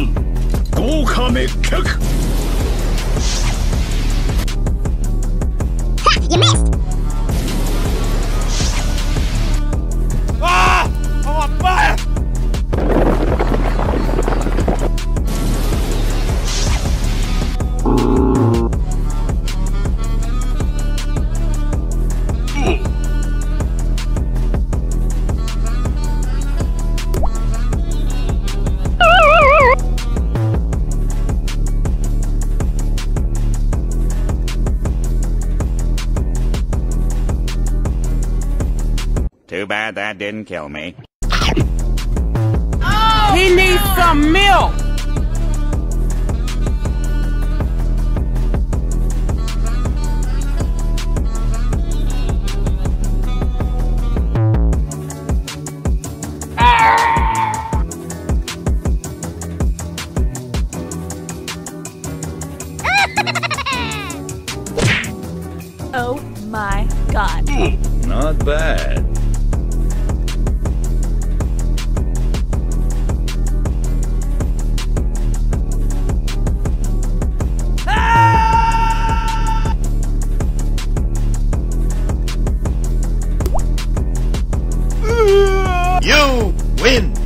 ン豪華滅却 Too bad that didn't kill me. Oh, he needs some milk. Oh my god. Not bad. Win!